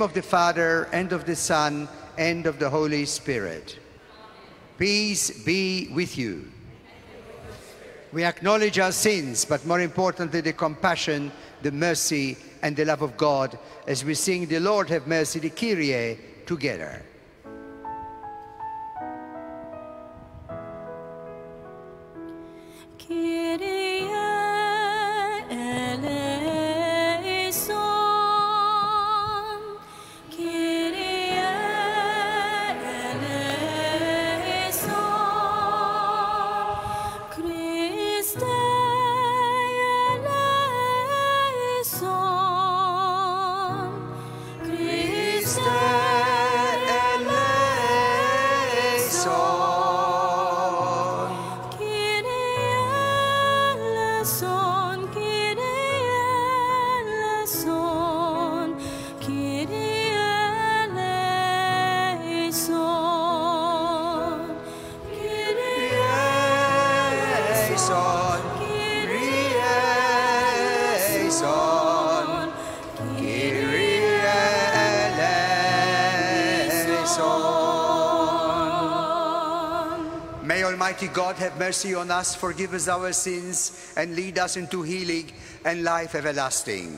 name of the Father, and of the Son, and of the Holy Spirit. Peace be with you. We acknowledge our sins, but more importantly, the compassion, the mercy, and the love of God as we sing the Lord have mercy, the Kyrie, together. Almighty God have mercy on us, forgive us our sins, and lead us into healing and life everlasting.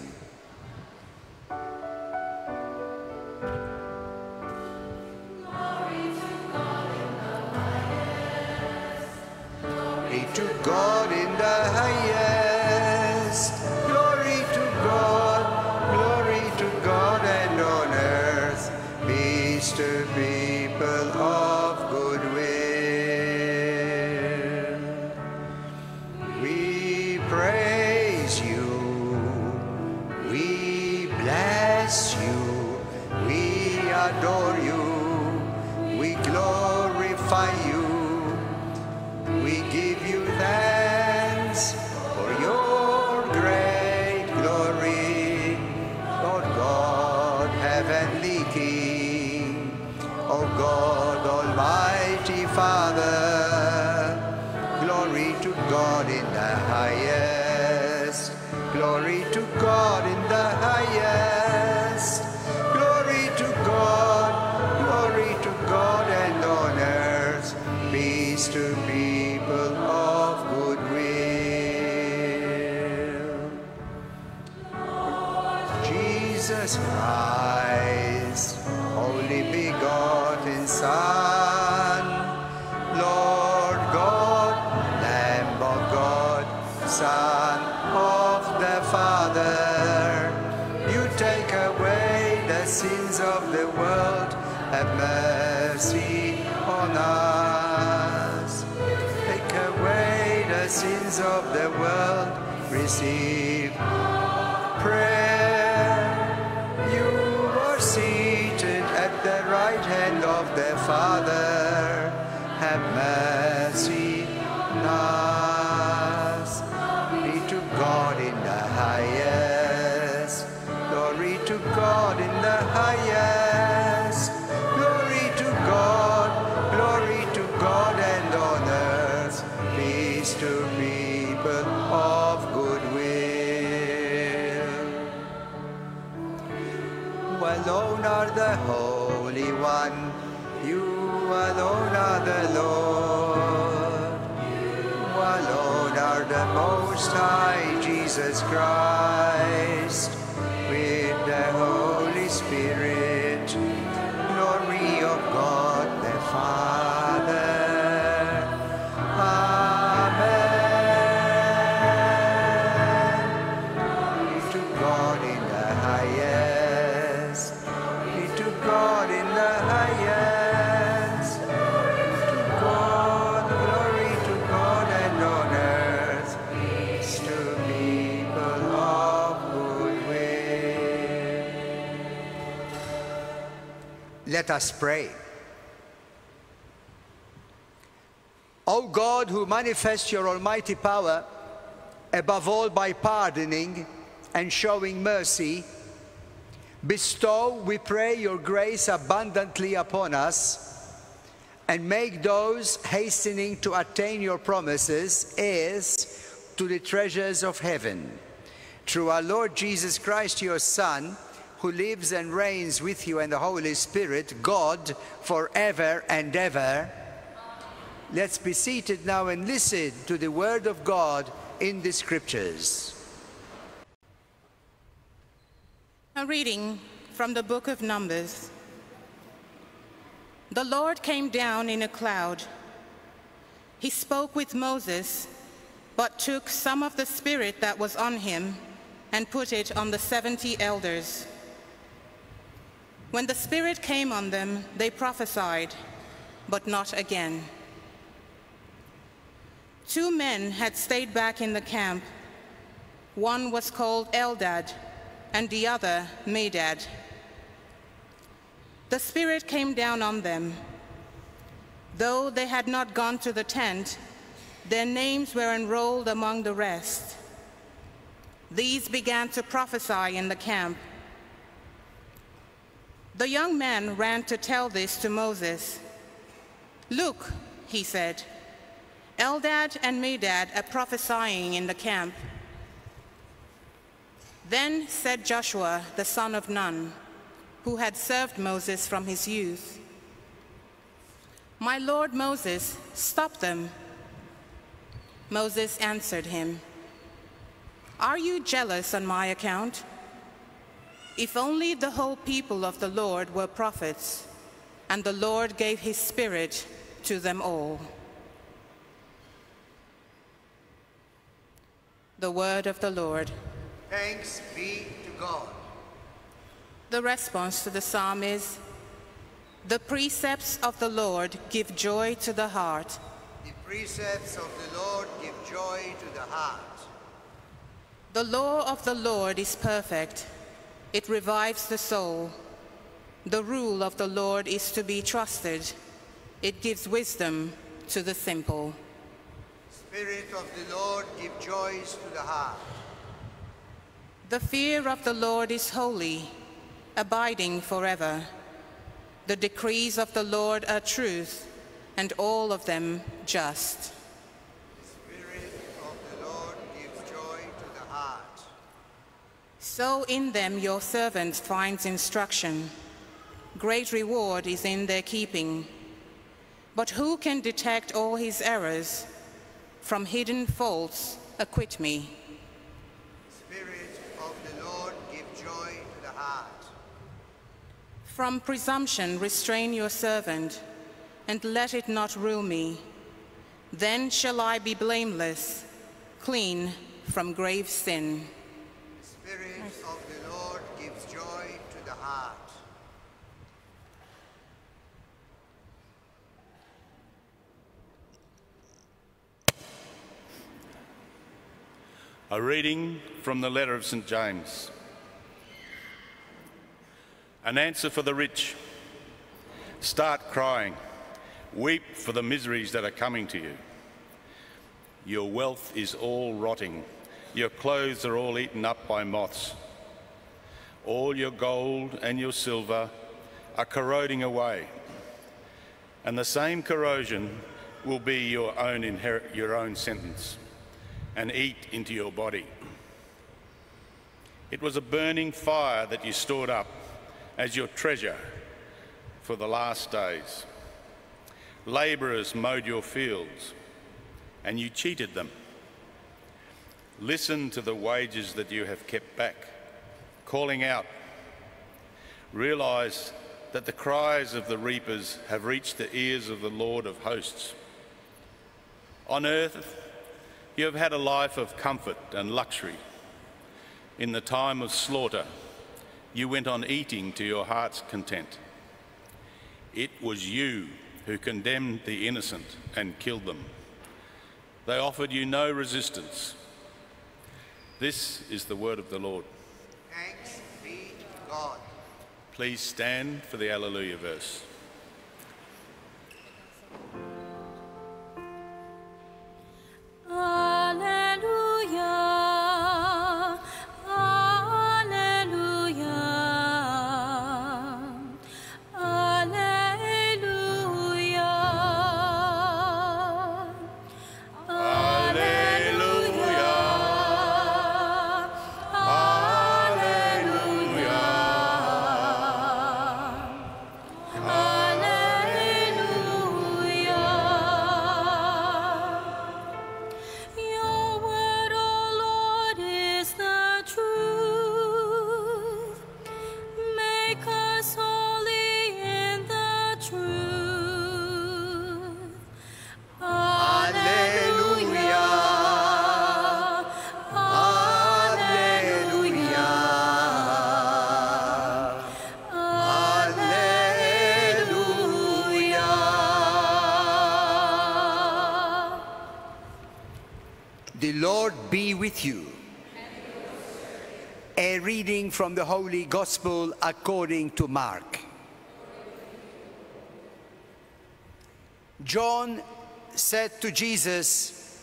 Receive prayer. You are seated at the right hand of the Father. Have mercy on alone are the Lord. You alone are the Most High, Jesus Christ, Let us pray. O God, who manifest your almighty power, above all by pardoning and showing mercy, bestow, we pray, your grace abundantly upon us, and make those hastening to attain your promises heirs to the treasures of heaven. Through our Lord Jesus Christ, your Son, who lives and reigns with you and the Holy Spirit, God, forever and ever. Let's be seated now and listen to the Word of God in the Scriptures. A reading from the book of Numbers. The Lord came down in a cloud. He spoke with Moses, but took some of the Spirit that was on him and put it on the 70 elders. When the Spirit came on them, they prophesied, but not again. Two men had stayed back in the camp. One was called Eldad, and the other Medad. The Spirit came down on them. Though they had not gone to the tent, their names were enrolled among the rest. These began to prophesy in the camp. The young man ran to tell this to Moses. Look, he said, Eldad and Medad are prophesying in the camp. Then said Joshua, the son of Nun, who had served Moses from his youth, My lord Moses, stop them. Moses answered him, Are you jealous on my account? If only the whole people of the Lord were prophets, and the Lord gave his spirit to them all. The word of the Lord. Thanks be to God. The response to the psalm is The precepts of the Lord give joy to the heart. The precepts of the Lord give joy to the heart. The law of the Lord is perfect, it revives the soul. The rule of the Lord is to be trusted, it gives wisdom to the simple. Spirit of the Lord give joys to the heart. The fear of the Lord is holy, abiding forever. The decrees of the Lord are truth, and all of them just. Spirit of the Lord gives joy to the heart. So in them your servant finds instruction. Great reward is in their keeping. But who can detect all his errors? From hidden faults, acquit me. Spirit of the Lord give joy to the heart. From presumption, restrain your servant, and let it not rule me. Then shall I be blameless, clean from grave sin. Spirit of the Lord gives joy to the heart. A reading from the letter of St. James. An answer for the rich. Start crying. Weep for the miseries that are coming to you. Your wealth is all rotting. Your clothes are all eaten up by moths. All your gold and your silver are corroding away. And the same corrosion will be your own, your own sentence and eat into your body. It was a burning fire that you stored up as your treasure for the last days. Labourers mowed your fields, and you cheated them. Listen to the wages that you have kept back, calling out. Realise that the cries of the reapers have reached the ears of the Lord of hosts. On earth, you have had a life of comfort and luxury. In the time of slaughter, you went on eating to your heart's content. It was you who condemned the innocent and killed them. They offered you no resistance. This is the word of the Lord. Thanks be to God. Please stand for the Alleluia verse. With you. A reading from the Holy Gospel according to Mark. John said to Jesus,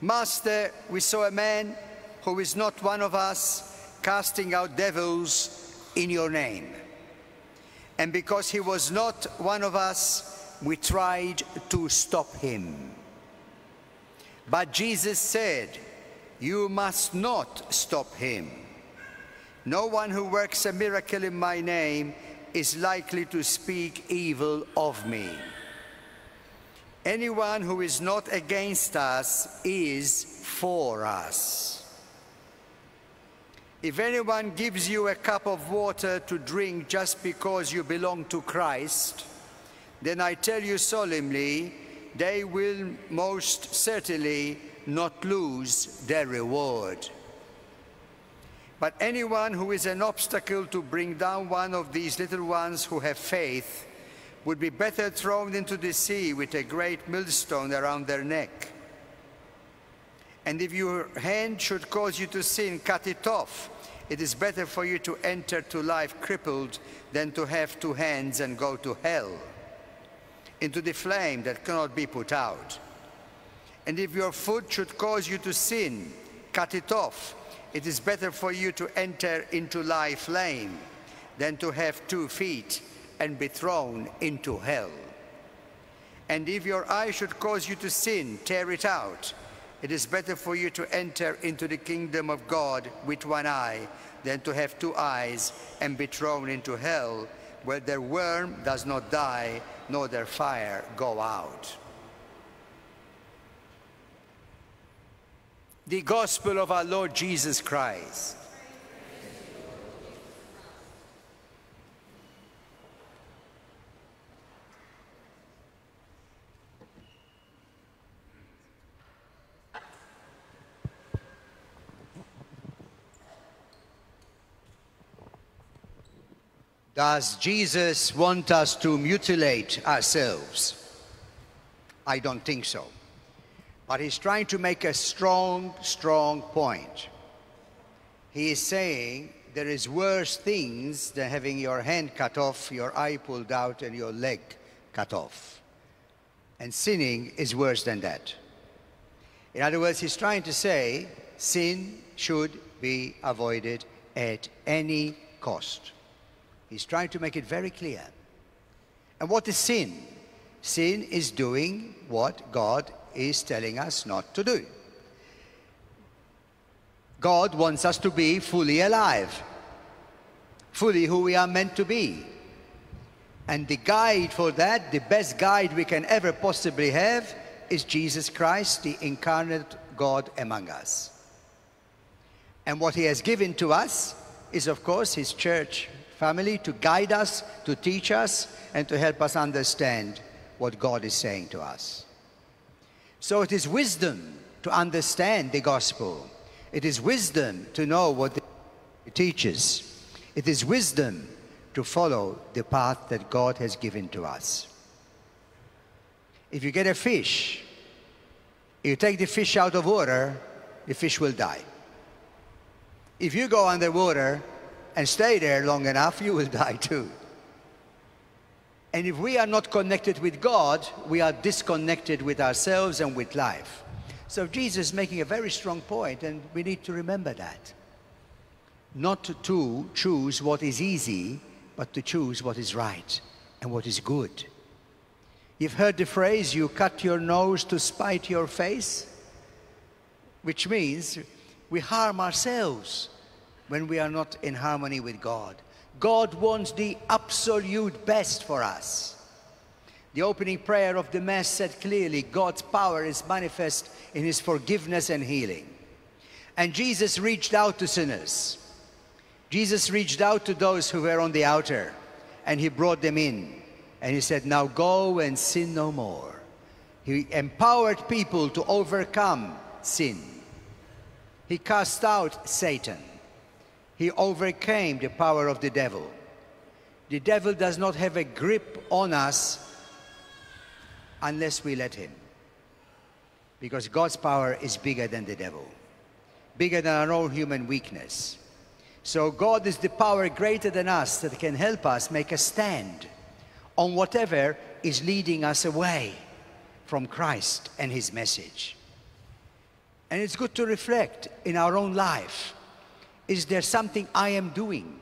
Master, we saw a man who is not one of us casting out devils in your name. And because he was not one of us, we tried to stop him. But Jesus said, You must not stop him. No one who works a miracle in my name is likely to speak evil of me. Anyone who is not against us is for us. If anyone gives you a cup of water to drink just because you belong to Christ, then I tell you solemnly, they will most certainly not lose their reward. But anyone who is an obstacle to bring down one of these little ones who have faith would be better thrown into the sea with a great millstone around their neck. And if your hand should cause you to sin, cut it off. It is better for you to enter to life crippled than to have two hands and go to hell, into the flame that cannot be put out. And if your foot should cause you to sin, cut it off. It is better for you to enter into life lame than to have two feet and be thrown into hell. And if your eye should cause you to sin, tear it out. It is better for you to enter into the kingdom of God with one eye than to have two eyes and be thrown into hell, where their worm does not die, nor their fire go out. The Gospel of our Lord Jesus Christ. Does Jesus want us to mutilate ourselves? I don't think so. But he's trying to make a strong, strong point. He is saying there is worse things than having your hand cut off, your eye pulled out, and your leg cut off. And sinning is worse than that. In other words, he's trying to say sin should be avoided at any cost. He's trying to make it very clear. And what is sin? Sin is doing what God is telling us not to do. God wants us to be fully alive, fully who we are meant to be. And the guide for that, the best guide we can ever possibly have, is Jesus Christ, the incarnate God among us. And what He has given to us is, of course, His church family to guide us, to teach us, and to help us understand what God is saying to us. So it is wisdom to understand the gospel. It is wisdom to know what it teaches. It is wisdom to follow the path that God has given to us. If you get a fish, you take the fish out of water, the fish will die. If you go underwater and stay there long enough, you will die too. And if we are not connected with God, we are disconnected with ourselves and with life. So Jesus is making a very strong point, and we need to remember that. Not to choose what is easy, but to choose what is right and what is good. You've heard the phrase, you cut your nose to spite your face, which means we harm ourselves when we are not in harmony with God. God wants the absolute best for us. The opening prayer of the Mass said clearly God's power is manifest in His forgiveness and healing. And Jesus reached out to sinners. Jesus reached out to those who were on the outer and He brought them in. And He said, Now go and sin no more. He empowered people to overcome sin. He cast out Satan. He overcame the power of the devil. The devil does not have a grip on us unless we let him. Because God's power is bigger than the devil, bigger than our own human weakness. So God is the power greater than us that can help us make a stand on whatever is leading us away from Christ and his message. And it's good to reflect in our own life. Is there something I am doing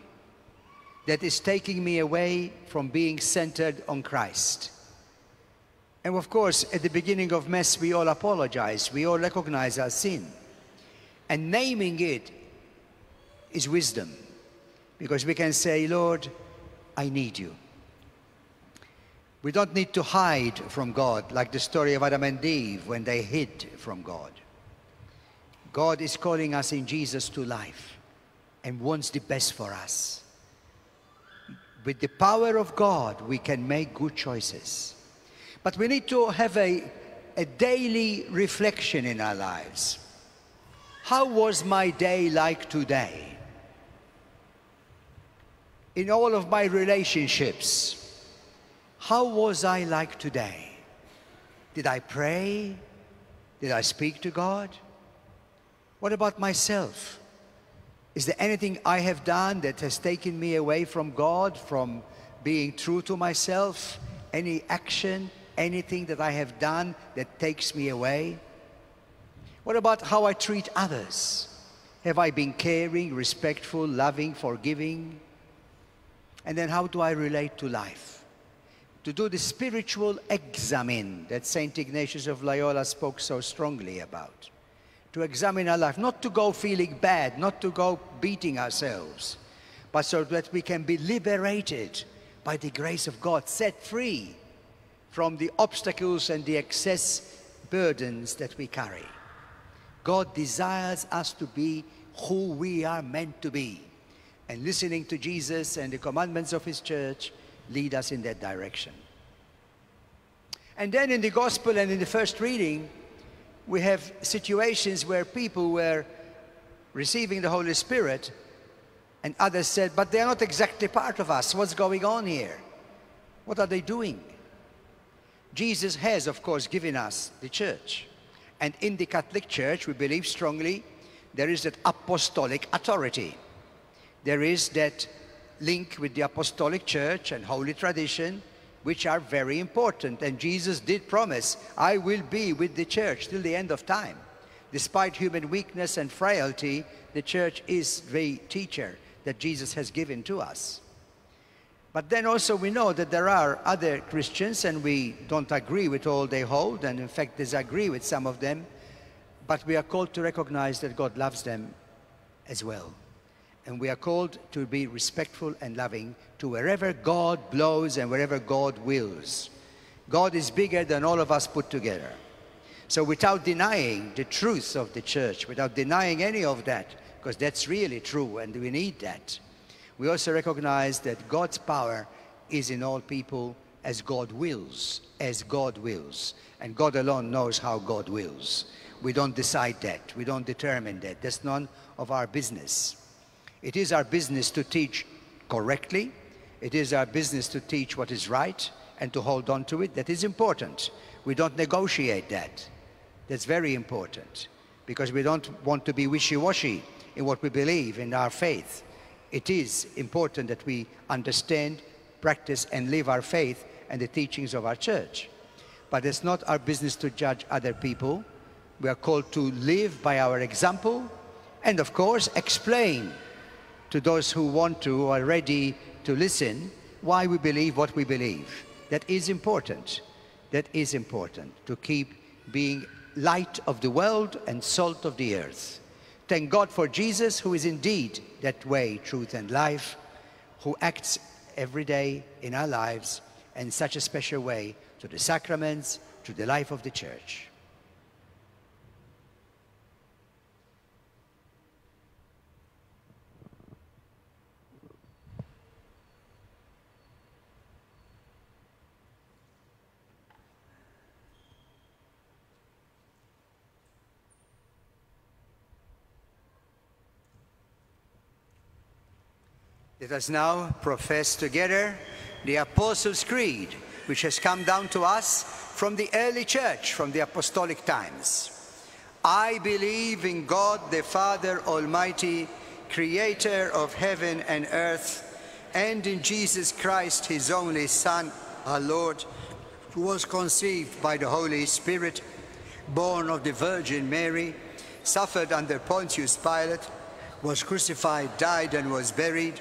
that is taking me away from being centered on Christ? And of course, at the beginning of Mass, we all apologize. We all recognize our sin. And naming it is wisdom. Because we can say, Lord, I need you. We don't need to hide from God like the story of Adam and Eve when they hid from God. God is calling us in Jesus to life and wants the best for us. With the power of God, we can make good choices. But we need to have a, a daily reflection in our lives. How was my day like today? In all of my relationships, how was I like today? Did I pray? Did I speak to God? What about myself? Is there anything I have done that has taken me away from God, from being true to myself? Any action, anything that I have done that takes me away? What about how I treat others? Have I been caring, respectful, loving, forgiving? And then how do I relate to life? to do the spiritual examen that St. Ignatius of Loyola spoke so strongly about. To examine our life, not to go feeling bad, not to go beating ourselves, but so that we can be liberated by the grace of God, set free from the obstacles and the excess burdens that we carry. God desires us to be who we are meant to be. And listening to Jesus and the commandments of His church lead us in that direction. And then in the gospel and in the first reading, we have situations where people were receiving the Holy Spirit and others said, but they're not exactly part of us. What's going on here? What are they doing? Jesus has, of course, given us the church. And in the Catholic Church, we believe strongly there is that apostolic authority. There is that link with the apostolic church and holy tradition, which are very important. And Jesus did promise, I will be with the church till the end of time. Despite human weakness and frailty, the church is the teacher that Jesus has given to us. But then also we know that there are other Christians and we don't agree with all they hold and in fact disagree with some of them. But we are called to recognize that God loves them as well. And we are called to be respectful and loving to wherever God blows and wherever God wills. God is bigger than all of us put together. So without denying the truth of the church, without denying any of that, because that's really true and we need that, we also recognize that God's power is in all people as God wills, as God wills. And God alone knows how God wills. We don't decide that. We don't determine that. That's none of our business. It is our business to teach correctly. It is our business to teach what is right and to hold on to it. That is important. We don't negotiate that. That's very important because we don't want to be wishy-washy in what we believe in our faith. It is important that we understand, practice, and live our faith and the teachings of our church. But it's not our business to judge other people. We are called to live by our example and, of course, explain to those who want to, who are ready to listen, why we believe what we believe. That is important. That is important to keep being light of the world and salt of the earth. Thank God for Jesus, who is indeed that way, truth, and life, who acts every day in our lives in such a special way to the sacraments, to the life of the church. Let us now profess together the Apostles' Creed, which has come down to us from the early church, from the apostolic times. I believe in God the Father Almighty, creator of heaven and earth, and in Jesus Christ, his only Son, our Lord, who was conceived by the Holy Spirit, born of the Virgin Mary, suffered under Pontius Pilate, was crucified, died, and was buried.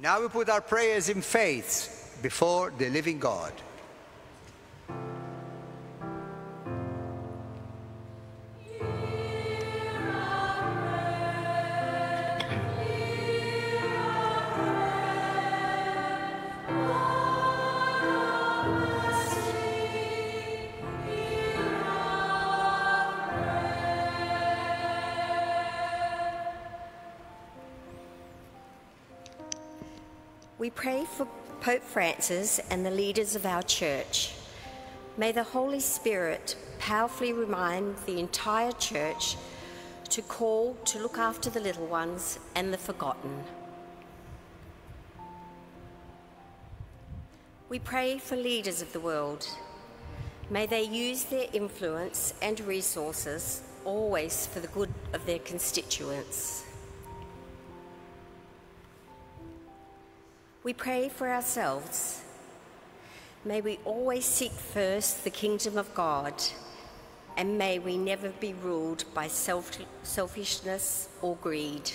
Now we put our prayers in faith before the living God. Pray for Pope Francis and the leaders of our church. May the Holy Spirit powerfully remind the entire church to call to look after the little ones and the forgotten. We pray for leaders of the world. May they use their influence and resources always for the good of their constituents. We pray for ourselves. May we always seek first the kingdom of God, and may we never be ruled by self- selfishness or greed.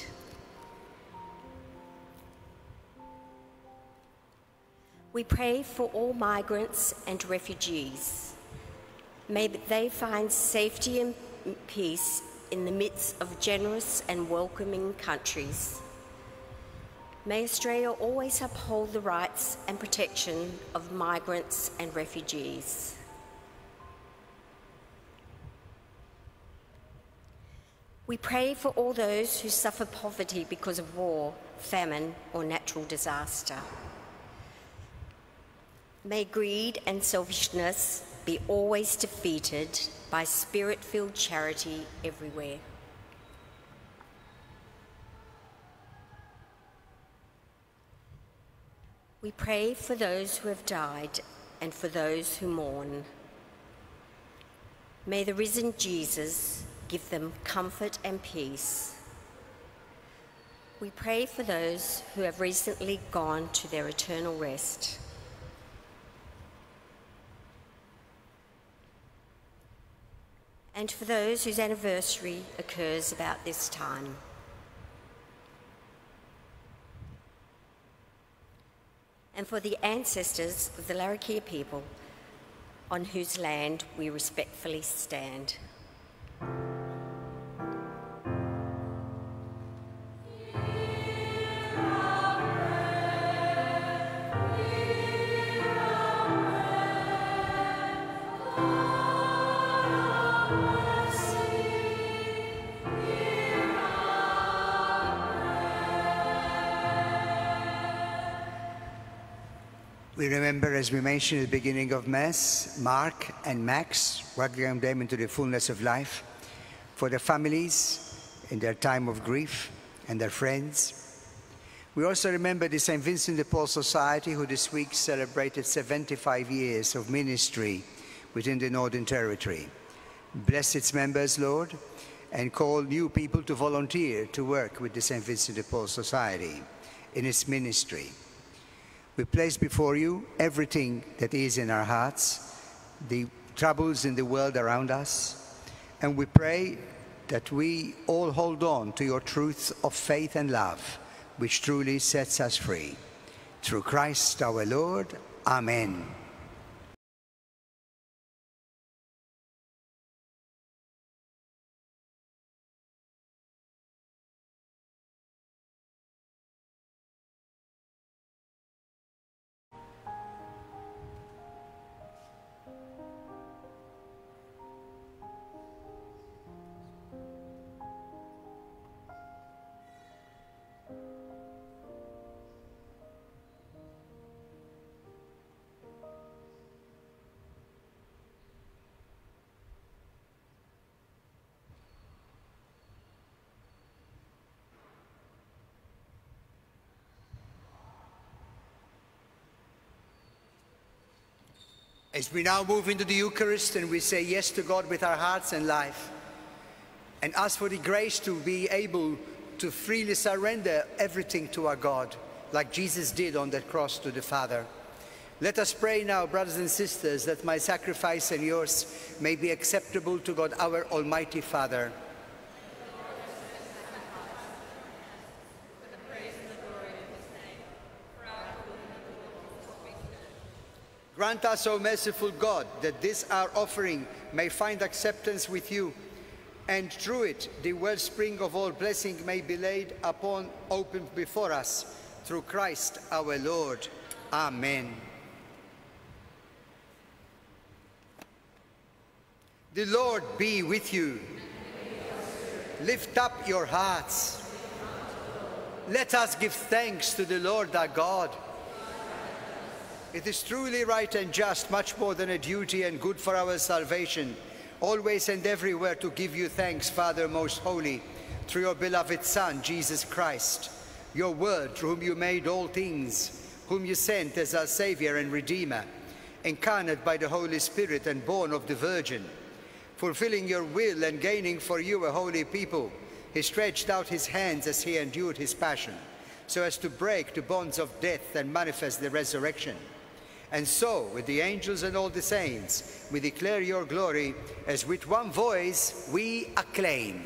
We pray for all migrants and refugees. May they find safety and peace in the midst of generous and welcoming countries. May Australia always uphold the rights and protection of migrants and refugees. We pray for all those who suffer poverty because of war, famine, or natural disaster. May greed and selfishness be always defeated by spirit filled charity everywhere. We pray for those who have died and for those who mourn. May the risen Jesus give them comfort and peace. We pray for those who have recently gone to their eternal rest. And for those whose anniversary occurs about this time. And for the ancestors of the Larrakia people on whose land we respectfully stand. We remember, as we mentioned at the beginning of Mass, Mark and Max, welcoming them into the fullness of life, for their families in their time of grief and their friends. We also remember the St. Vincent de Paul Society, who this week celebrated 75 years of ministry within the Northern Territory. Bless its members, Lord, and call new people to volunteer to work with the St. Vincent de Paul Society in its ministry. We place before you everything that is in our hearts, the troubles in the world around us, and we pray that we all hold on to your truth of faith and love, which truly sets us free. Through Christ our Lord. Amen. As we now move into the Eucharist and we say yes to God with our hearts and life, and ask for the grace to be able to freely surrender everything to our God, like Jesus did on that cross to the Father. Let us pray now, brothers and sisters, that my sacrifice and yours may be acceptable to God, our Almighty Father. Grant us, O merciful God, that this our offering may find acceptance with you, and through it the wellspring of all blessing may be laid upon, open before us, through Christ our Lord. Amen. The Lord be with you. Lift up your hearts. Let us give thanks to the Lord our God. It is truly right and just, much more than a duty and good for our salvation, always and everywhere to give you thanks, Father most holy, through your beloved Son, Jesus Christ, your word, through whom you made all things, whom you sent as our Savior and Redeemer, incarnate by the Holy Spirit and born of the Virgin. Fulfilling your will and gaining for you a holy people, he stretched out his hands as he endured his passion, so as to break the bonds of death and manifest the resurrection. And so, with the angels and all the saints, we declare your glory as with one voice we acclaim.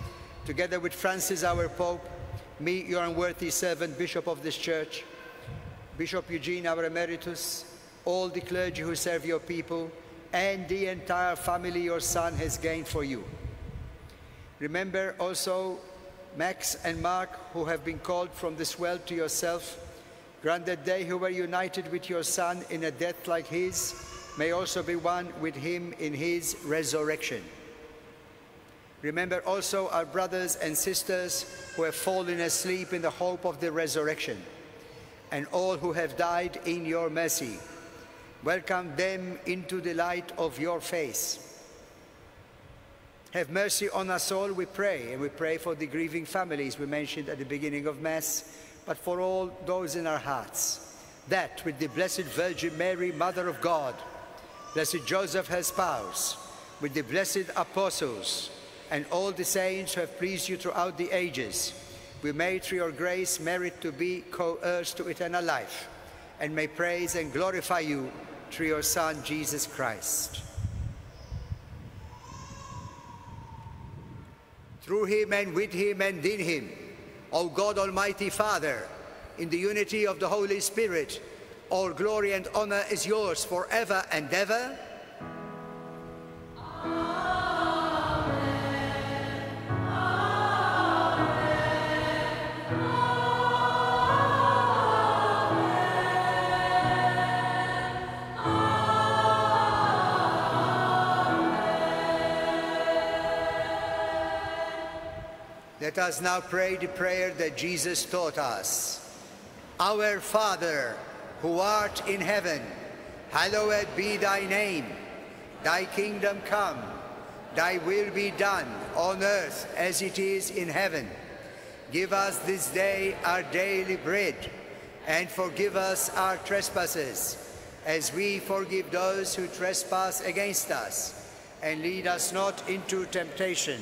Together with Francis, our Pope, me, your unworthy servant, Bishop of this church, Bishop Eugene, our emeritus, all the clergy who serve your people, and the entire family your son has gained for you. Remember also Max and Mark, who have been called from this world to yourself. Grant that they who were united with your Son in a death like his may also be one with him in his resurrection. Remember also our brothers and sisters who have fallen asleep in the hope of the resurrection, and all who have died in your mercy. Welcome them into the light of your face. Have mercy on us all, we pray, and we pray for the grieving families we mentioned at the beginning of Mass, but for all those in our hearts, that with the Blessed Virgin Mary, Mother of God, Blessed Joseph, her spouse, with the blessed apostles, and all the saints who have pleased you throughout the ages, we may through your grace merit to be co-heirs to eternal life, and may praise and glorify you through your Son, Jesus Christ. through him and with him and in him, O God Almighty Father, in the unity of the Holy Spirit, all glory and honor is yours forever and ever. Let us now pray the prayer that Jesus taught us. Our Father, who art in heaven, hallowed be thy name. Thy kingdom come, thy will be done on earth as it is in heaven. Give us this day our daily bread, and forgive us our trespasses, as we forgive those who trespass against us. And lead us not into temptation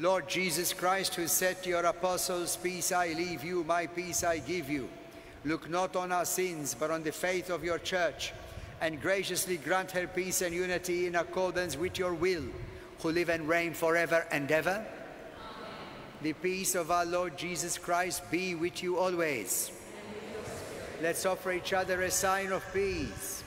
Lord Jesus Christ, who said to your apostles, Peace I leave you, my peace I give you, look not on our sins, but on the faith of your church, and graciously grant her peace and unity in accordance with your will, who live and reign forever and ever. Amen. The peace of our Lord Jesus Christ be with you always. Let's offer each other a sign of peace.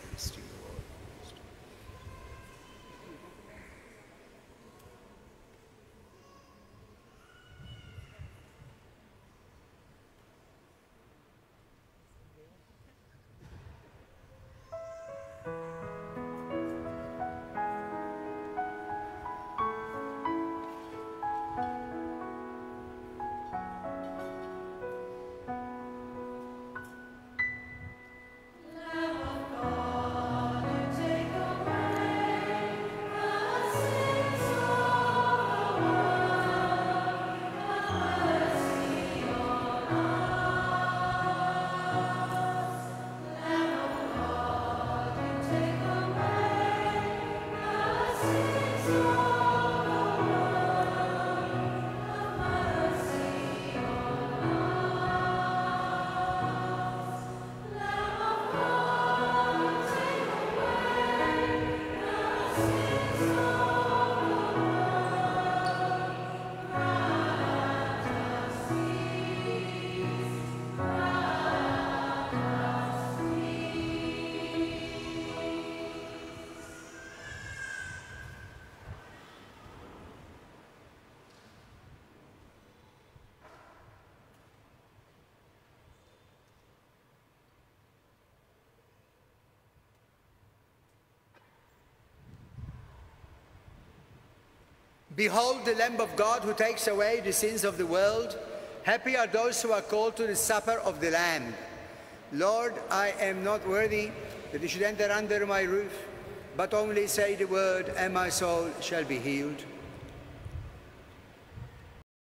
Behold the Lamb of God who takes away the sins of the world. Happy are those who are called to the supper of the Lamb. Lord, I am not worthy that you should enter under my roof, but only say the word, and my soul shall be healed.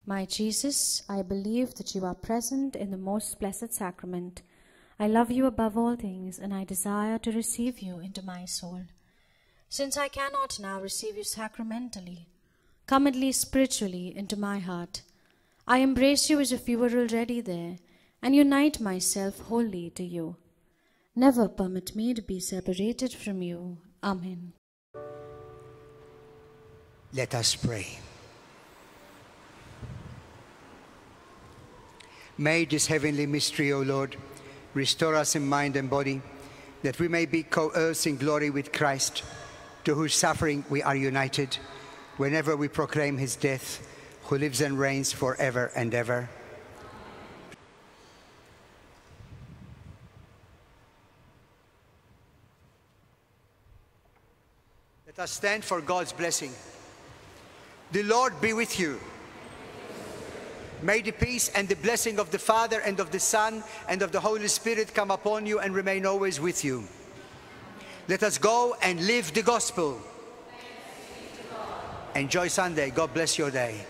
My Jesus, I believe that you are present in the most blessed sacrament. I love you above all things, and I desire to receive you into my soul. Since I cannot now receive you sacramentally, come at least spiritually into my heart. I embrace you as if you were already there, and unite myself wholly to you. Never permit me to be separated from you. Amen. Let us pray. May this heavenly mystery, O Lord, restore us in mind and body, that we may be co heirs in glory with Christ, to whose suffering we are united, whenever we proclaim his death, who lives and reigns forever and ever. Let us stand for God's blessing. The Lord be with you. May the peace and the blessing of the Father and of the Son and of the Holy Spirit come upon you and remain always with you. Let us go and live the gospel. Enjoy Sunday. God bless your day.